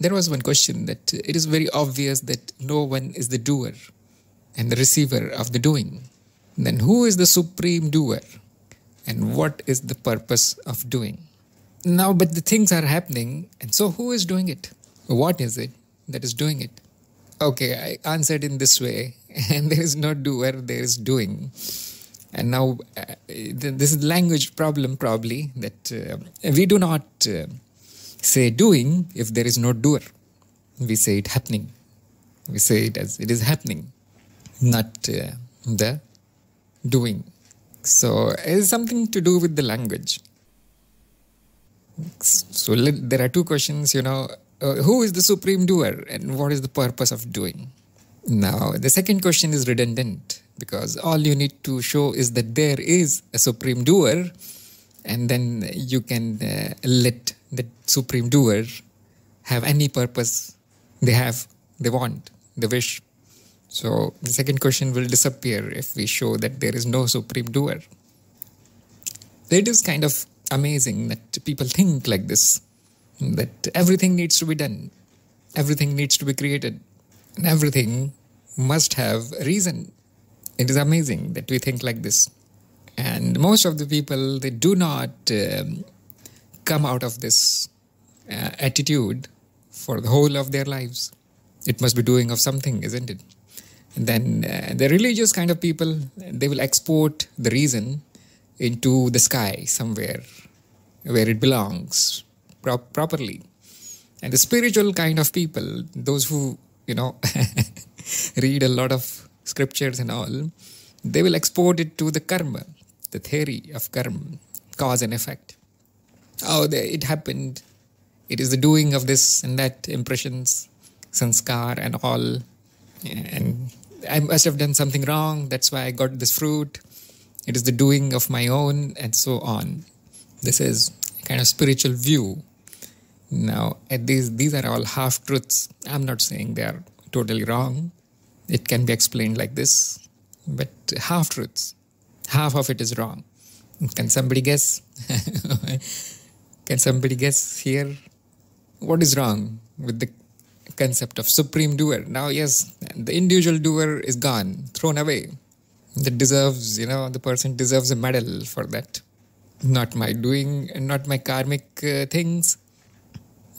there was one question that it is very obvious that no one is the doer and the receiver of the doing. Then who is the supreme doer? And what is the purpose of doing? Now, but the things are happening, and so who is doing it? What is it that is doing it? Okay, I answered in this way, and there is no doer, there is doing. And now, uh, this is language problem probably that uh, we do not uh, say doing if there is no doer. We say it happening. We say it as it is happening, not uh, the doing. So it's something to do with the language. So let, there are two questions, you know, uh, who is the supreme doer and what is the purpose of doing? Now, the second question is redundant because all you need to show is that there is a supreme doer and then you can uh, let the supreme doer have any purpose they have, they want, they wish. So the second question will disappear if we show that there is no supreme doer. It is kind of amazing that people think like this, that everything needs to be done, everything needs to be created, and everything must have reason. It is amazing that we think like this. And most of the people, they do not um, come out of this uh, attitude for the whole of their lives. It must be doing of something, isn't it? And then uh, the religious kind of people, they will export the reason into the sky somewhere where it belongs pro- properly. And the spiritual kind of people, those who, you know, read a lot of scriptures and all, they will export it to the karma, the theory of karma, cause and effect. Oh, it happened. It is the doing of this and that impressions, sanskar and all. And I must have done something wrong. That's why I got this fruit. It is the doing of my own, and so on. This is kind of spiritual view. Now, these these are all half truths. I'm not saying they are totally wrong. It can be explained like this, but half truths. Half of it is wrong. Can somebody guess? Can somebody guess here? What is wrong with the concept of supreme doer. Now, yes, the individual doer is gone, thrown away. That deserves, you know, the person deserves a medal for that. Not my doing, not my karmic uh, things.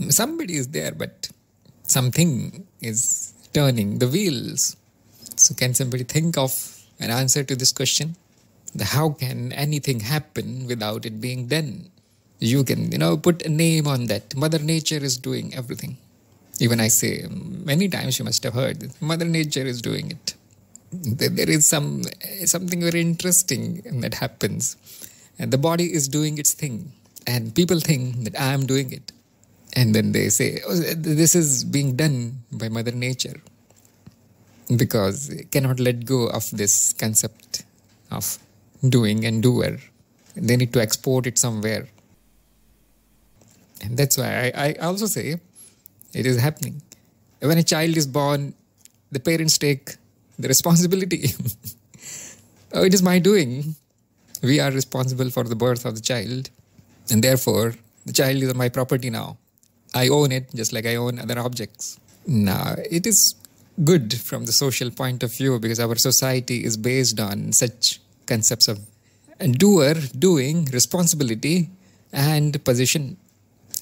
Somebody is there, but something is turning the wheels. So, can somebody think of an answer to this question? How can anything happen without it being done? You can, you know, put a name on that. Mother Nature is doing everything. Even I say many times you must have heard Mother Nature is doing it. There is some something very interesting that happens, and the body is doing its thing, and people think that I am doing it, and then they say oh, this is being done by Mother Nature because cannot let go of this concept of doing and doer. They need to export it somewhere. And that's why I, I also say it is happening. When a child is born, the parents take the responsibility. oh, it is my doing. We are responsible for the birth of the child, and therefore the child is my property now. I own it just like I own other objects. Now, it is good from the social point of view because our society is based on such concepts of doer, doing, responsibility, and position.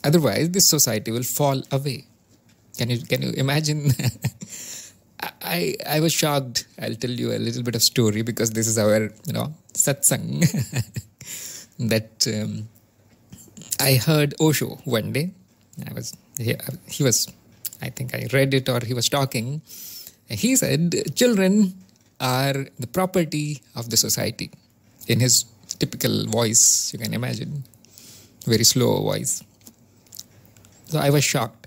Otherwise, this society will fall away. Can you can you imagine? I I was shocked. I'll tell you a little bit of story because this is our you know satsang that um, I heard Osho one day. I was he, he was I think I read it or he was talking. He said children are the property of the society. In his typical voice, you can imagine, very slow voice. So I was shocked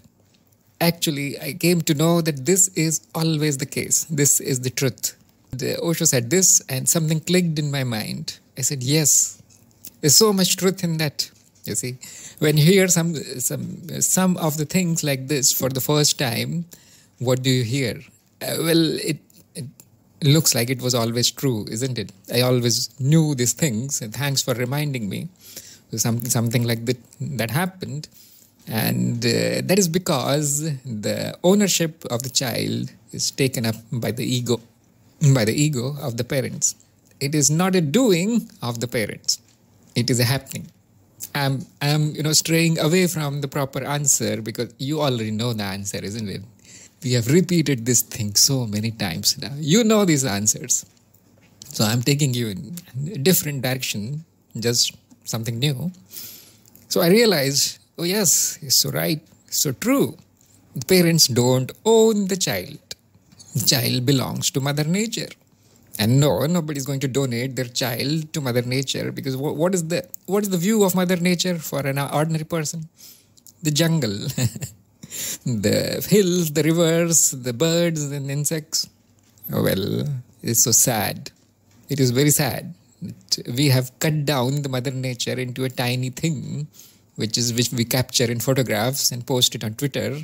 actually, I came to know that this is always the case. This is the truth. The Osho said this, and something clicked in my mind. I said, Yes, there's so much truth in that. You see, when you hear some some some of the things like this for the first time, what do you hear? Uh, well, it, it looks like it was always true, isn't it? I always knew these things, and thanks for reminding me. So something something like that that happened And uh, that is because the ownership of the child is taken up by the ego, by the ego of the parents. It is not a doing of the parents, it is a happening. I'm, I'm, you know, straying away from the proper answer because you already know the answer, isn't it? We have repeated this thing so many times now. You know these answers. So I'm taking you in a different direction, just something new. So I realized, oh yes, it's so right, so true. The parents don't own the child. The child belongs to Mother Nature. And no, nobody is going to donate their child to Mother Nature because what, what is the what is the view of Mother Nature for an ordinary person? The jungle, the hills, the rivers, the birds and insects. Oh, well, it's so sad. It is very sad. We have cut down the Mother Nature into a tiny thing, which is which we capture in photographs and post it on Twitter.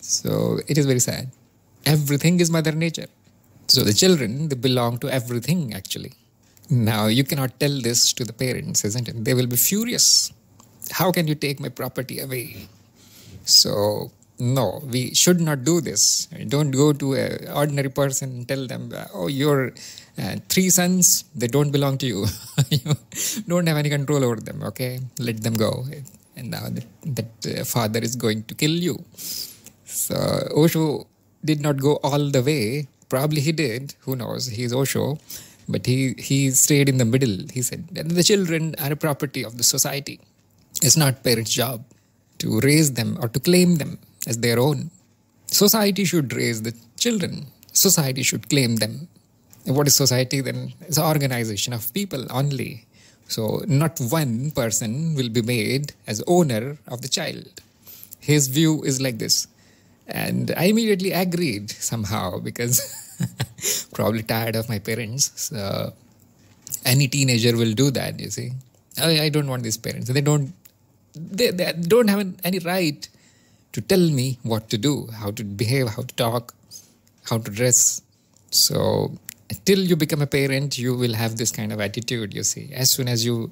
So it is very sad. Everything is Mother Nature. So the children, they belong to everything actually. Now you cannot tell this to the parents, isn't it? They will be furious. How can you take my property away? So no, we should not do this. Don't go to an ordinary person and tell them, oh, your uh, three sons, they don't belong to you. you don't have any control over them, okay? Let them go. And now that, that uh, father is going to kill you. So Osho did not go all the way Probably he did. Who knows? He's Osho. But he, he stayed in the middle. He said the children are a property of the society. It's not parents' job to raise them or to claim them as their own. Society should raise the children. Society should claim them. And what is society then? It's an organization of people only. So not one person will be made as owner of the child. His view is like this. And I immediately agreed somehow because probably tired of my parents. So any teenager will do that, you see. I, I don't want these parents. They don't they, they don't have any right to tell me what to do, how to behave, how to talk, how to dress. So till you become a parent, you will have this kind of attitude, you see. As soon as you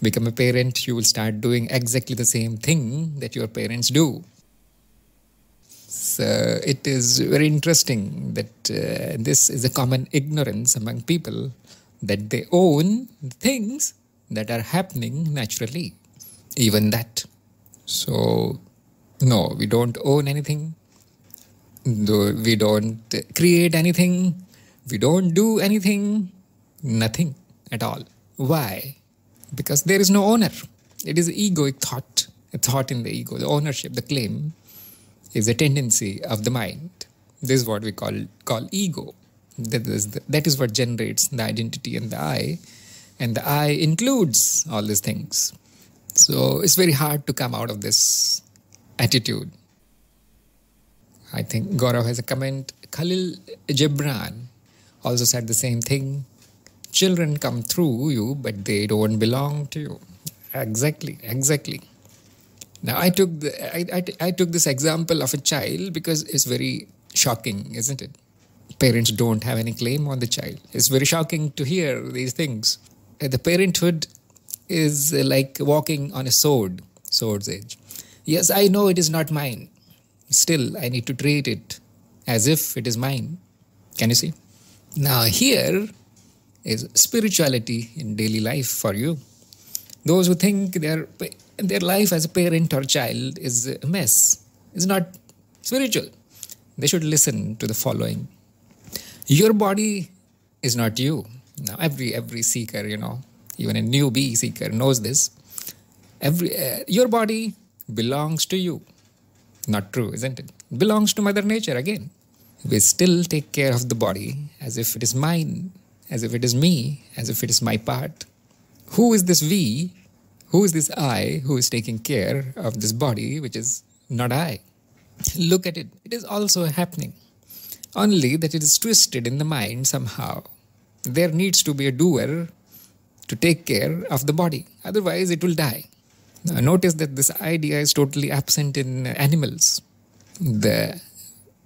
become a parent, you will start doing exactly the same thing that your parents do so it is very interesting that uh, this is a common ignorance among people that they own things that are happening naturally, even that. So, no, we don't own anything. We don't create anything. We don't do anything. Nothing at all. Why? Because there is no owner. It is egoic thought, a thought in the ego, the ownership, the claim is a tendency of the mind. This is what we call call ego. That is, the, that is what generates the identity and the I, and the I includes all these things. So it's very hard to come out of this attitude. I think Gaurav has a comment. Khalil Gibran also said the same thing. Children come through you, but they don't belong to you. Exactly, exactly. Now, I took the, I, I, I took this example of a child because it's very shocking, isn't it? Parents don't have any claim on the child. It's very shocking to hear these things. Uh, the parenthood is uh, like walking on a sword, sword's edge. Yes, I know it is not mine. Still, I need to treat it as if it is mine. Can you see? Now, here is spirituality in daily life for you. Those who think they're their life as a parent or child is a mess, is not spiritual. They should listen to the following. Your body is not you. Now, every every seeker, you know, even a newbie seeker knows this. Every uh, your body belongs to you. Not true, isn't it? Belongs to Mother Nature again. We still take care of the body as if it is mine, as if it is me, as if it is my part. Who is this we who is this I who is taking care of this body, which is not I? Look at it, it is also happening. Only that it is twisted in the mind somehow. There needs to be a doer to take care of the body, otherwise, it will die. Now, notice that this idea is totally absent in animals. The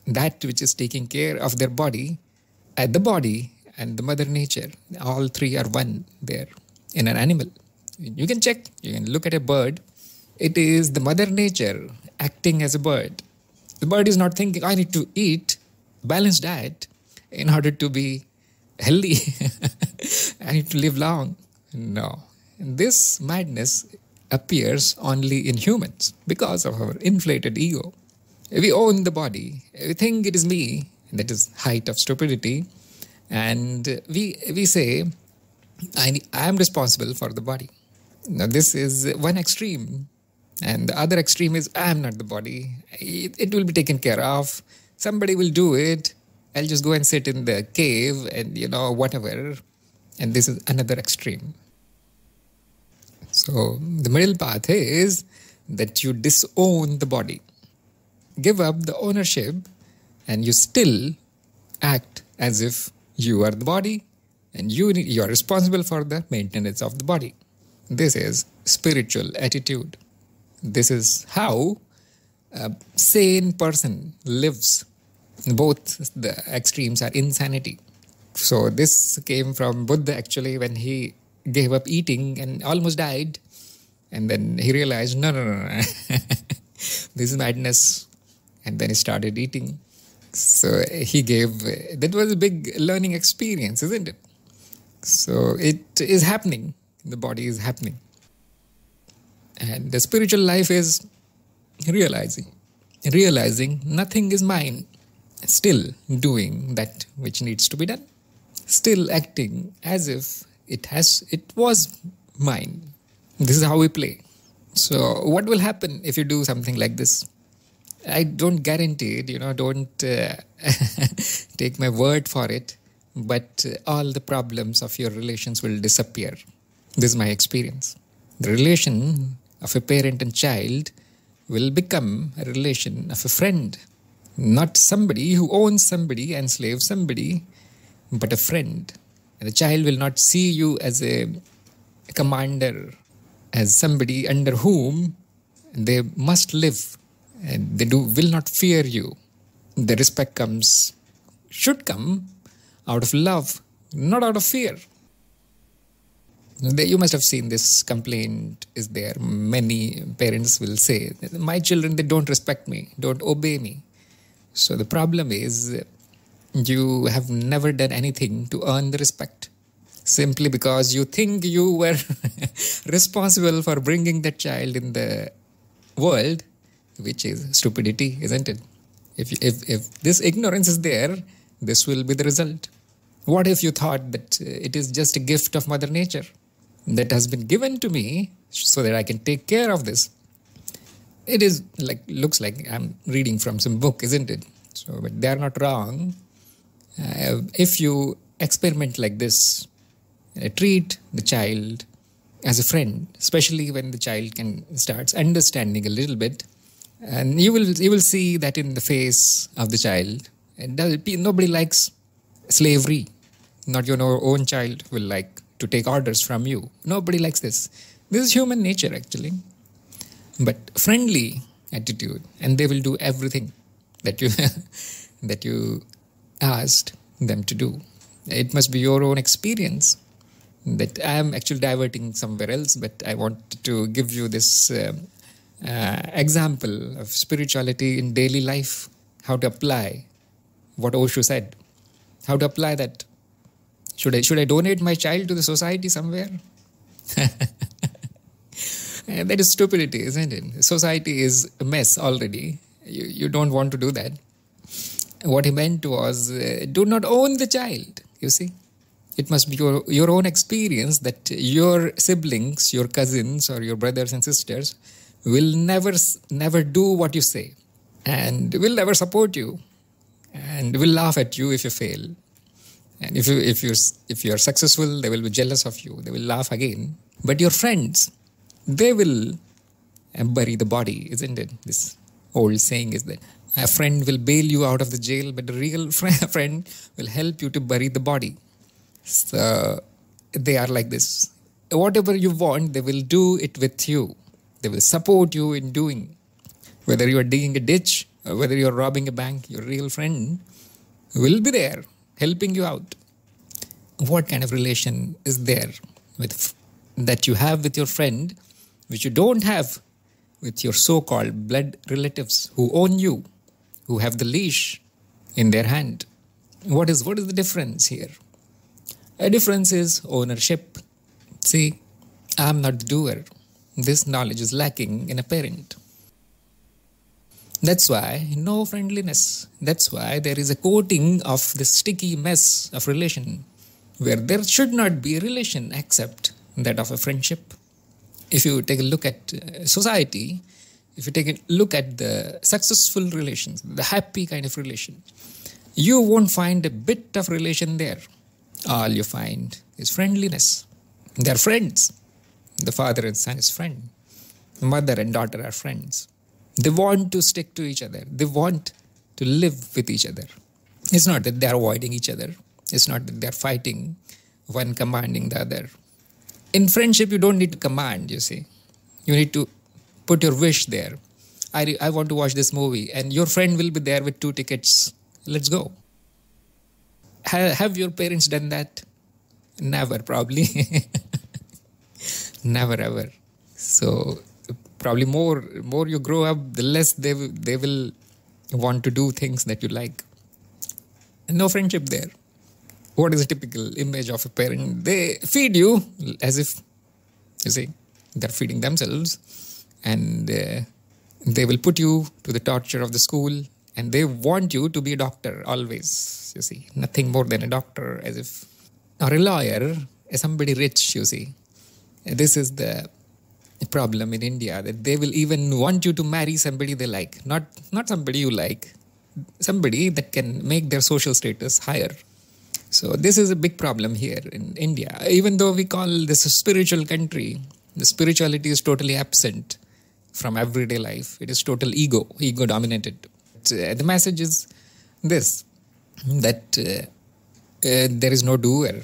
that which is taking care of their body, at the body and the mother nature, all three are one there in an animal. You can check, you can look at a bird. It is the mother nature acting as a bird. The bird is not thinking, I need to eat balanced diet in order to be healthy. I need to live long. No. This madness appears only in humans because of our inflated ego. We own the body. We think it is me. That is height of stupidity. And we, we say, I, I am responsible for the body. Now, this is one extreme. And the other extreme is, I am not the body. It, it will be taken care of. Somebody will do it. I'll just go and sit in the cave and, you know, whatever. And this is another extreme. So the middle path is that you disown the body, give up the ownership, and you still act as if you are the body and you, you are responsible for the maintenance of the body. This is spiritual attitude. This is how a sane person lives. Both the extremes are insanity. So this came from Buddha actually when he gave up eating and almost died. And then he realized, no, no, no, no. this is madness. And then he started eating. So he gave, that was a big learning experience, isn't it? So it is happening. The body is happening. And the spiritual life is realizing, realizing nothing is mine, still doing that which needs to be done, still acting as if it has it was mine this is how we play so what will happen if you do something like this i don't guarantee it you know don't uh, take my word for it but uh, all the problems of your relations will disappear. This is my experience. The relation of a parent and child will become a relation of a friend not somebody who owns somebody and slaves somebody but a friend. And the child will not see you as a commander, as somebody under whom they must live. And they do will not fear you. The respect comes, should come out of love, not out of fear. You must have seen this complaint is there. Many parents will say, My children, they don't respect me, don't obey me. So the problem is you have never done anything to earn the respect simply because you think you were responsible for bringing that child in the world, which is stupidity, isn't it? If, if, if this ignorance is there, this will be the result. What if you thought that uh, it is just a gift of Mother Nature that has been given to me so that I can take care of this? It is like looks like I'm reading from some book, isn't it? So, but they are not wrong. Uh, if you experiment like this, uh, treat the child as a friend, especially when the child can starts understanding a little bit, and you will you will see that in the face of the child. And nobody likes slavery. Not your own child will like to take orders from you. Nobody likes this. This is human nature actually. But friendly attitude, and they will do everything that you that you asked them to do. It must be your own experience that I am actually diverting somewhere else, but I want to give you this uh, uh, example of spirituality in daily life, how to apply what Osho said, how to apply that. Should I should I donate my child to the society somewhere? that is stupidity, isn't it? Society is a mess already. You, you don't want to do that what he meant was uh, do not own the child you see it must be your, your own experience that your siblings your cousins or your brothers and sisters will never never do what you say and will never support you and will laugh at you if you fail and if you if you if you are successful they will be jealous of you they will laugh again but your friends they will bury the body isn't it this old saying is that a friend will bail you out of the jail, but a real friend will help you to bury the body. So they are like this. Whatever you want, they will do it with you. They will support you in doing. Whether you are digging a ditch or whether you are robbing a bank, your real friend will be there helping you out. What kind of relation is there with that you have with your friend, which you don't have with your so called blood relatives who own you, who have the leash in their hand. What is, what is the difference here? A difference is ownership. See, I'm not the doer. This knowledge is lacking in a parent. That's why no friendliness. That's why there is a coating of the sticky mess of relation where there should not be a relation except that of a friendship. If you take a look at uh, society, if you take a look at the successful relations, the happy kind of relation, you won't find a bit of relation there. All you find is friendliness. They're friends. The father and son is friend. Mother and daughter are friends. They want to stick to each other. They want to live with each other. It's not that they're avoiding each other. It's not that they're fighting, one commanding the other. In friendship, you don't need to command, you see. You need to put your wish there. I, I want to watch this movie, and your friend will be there with two tickets. Let's go. Have your parents done that? Never, probably. Never ever. So probably more more you grow up, the less they they will want to do things that you like. No friendship there. What is a typical image of a parent? They feed you as if you see they're feeding themselves, and uh, they will put you to the torture of the school, and they want you to be a doctor always. You see, nothing more than a doctor, as if or a lawyer, somebody rich. You see, this is the problem in India that they will even want you to marry somebody they like, not not somebody you like, somebody that can make their social status higher. So this is a big problem here in India. Even though we call this a spiritual country, the spirituality is totally absent from everyday life. It is total ego, ego dominated. Uh, the message is this that uh, uh, there is no doer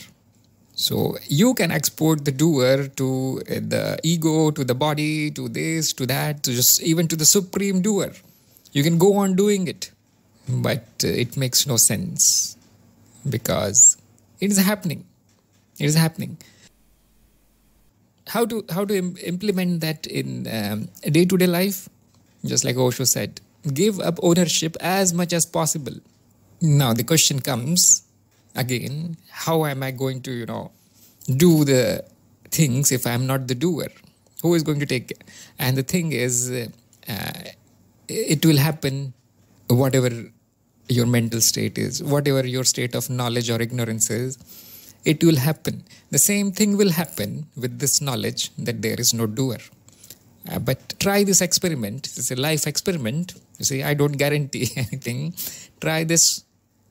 so you can export the doer to uh, the ego, to the body, to this, to that, to just even to the supreme doer. You can go on doing it, but uh, it makes no sense because it is happening. It is happening. How to how to Im- implement that in day to day life? Just like Osho said, give up ownership as much as possible. Now the question comes again how am i going to you know do the things if i'm not the doer? Who is going to take care? and the thing is uh, it will happen whatever your mental state is whatever your state of knowledge or ignorance is it will happen. The same thing will happen with this knowledge that there is no doer. Uh, but try this experiment. It's a life experiment. You see i don't guarantee anything. Try this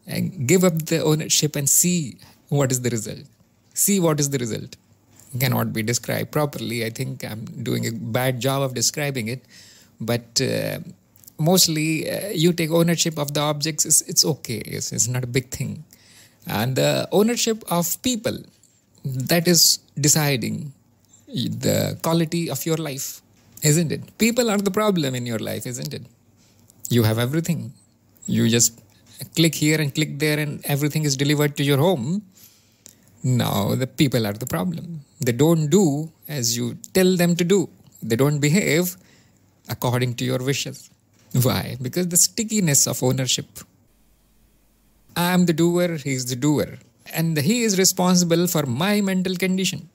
and give up the ownership and see what is the result. See what is the result. Cannot be described properly. I think I'm doing a bad job of describing it, but uh, mostly uh, you take ownership of the objects. It's, it's okay. It's, it's not a big thing, and the ownership of people that is deciding the quality of your life, isn't it? People are the problem in your life, isn't it? You have everything. You just click here and click there and everything is delivered to your home. Now the people are the problem. They don't do as you tell them to do. They don't behave according to your wishes. Why? Because the stickiness of ownership. I am the doer, he is the doer. And he is responsible for my mental condition.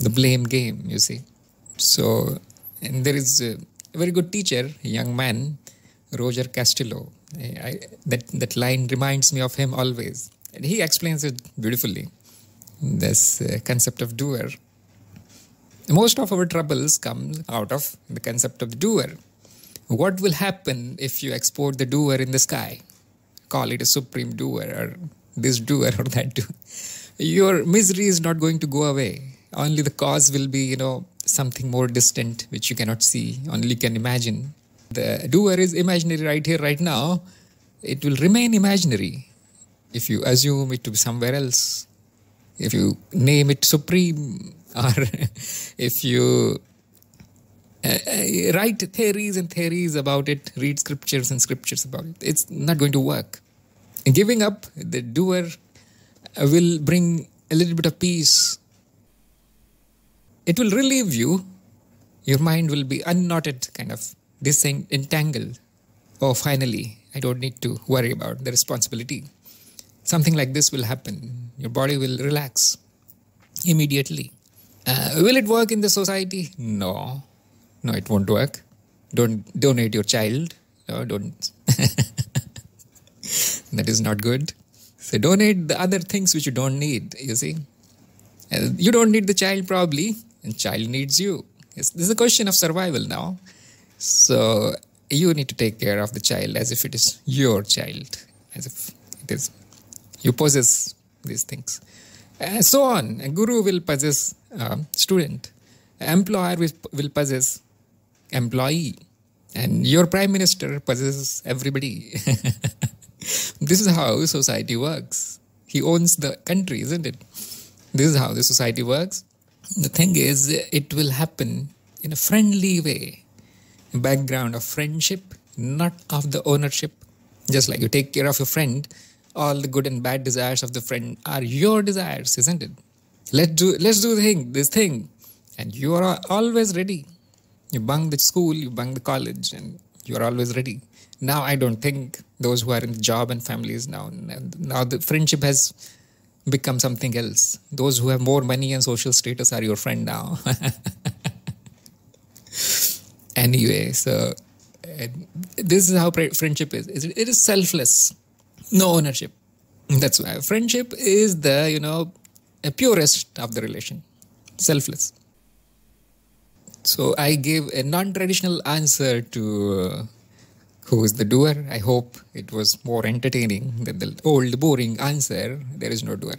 The blame game, you see. So, and there is a very good teacher, young man, Roger Castillo. I, that that line reminds me of him always, and he explains it beautifully. This uh, concept of doer. Most of our troubles come out of the concept of the doer. What will happen if you export the doer in the sky? Call it a supreme doer or this doer or that doer. Your misery is not going to go away. Only the cause will be, you know, something more distant which you cannot see, only you can imagine the doer is imaginary right here, right now, it will remain imaginary if you assume it to be somewhere else. If you name it supreme, or if you uh, uh, write theories and theories about it, read scriptures and scriptures about it, it's not going to work. And giving up the doer uh, will bring a little bit of peace. It will relieve you your mind will be unknotted, kind of disentangled. Oh, finally, I don't need to worry about the responsibility. Something like this will happen. Your body will relax immediately. Uh, will it work in the society? No, no, it won't work. Don't donate your child. No, don't. that is not good. So donate the other things which you don't need. You see, uh, you don't need the child probably, and child needs you. Yes, this is a question of survival now. So you need to take care of the child as if it is your child, as if it is you possess these things. And so on. A guru will possess a student. Employer will, will possess employee. And your prime minister possesses everybody. this is how society works. He owns the country, isn't it? This is how the society works. The thing is, it will happen in a friendly way, background of friendship, not of the ownership. Just like you take care of your friend, all the good and bad desires of the friend are your desires, isn't it? Let's do let's do the thing, this thing. And you are always ready. You bung the school, you bung the college, and you are always ready. Now I don't think those who are in job and families now now the friendship has become something else. Those who have more money and social status are your friend now. anyway, so uh, this is how friendship is. It is selfless. No ownership. That's why. Friendship is the you know a purest of the relation. Selfless. So i gave a non-traditional answer to uh, who is the doer. I hope it was more entertaining than the old boring answer. There is no doer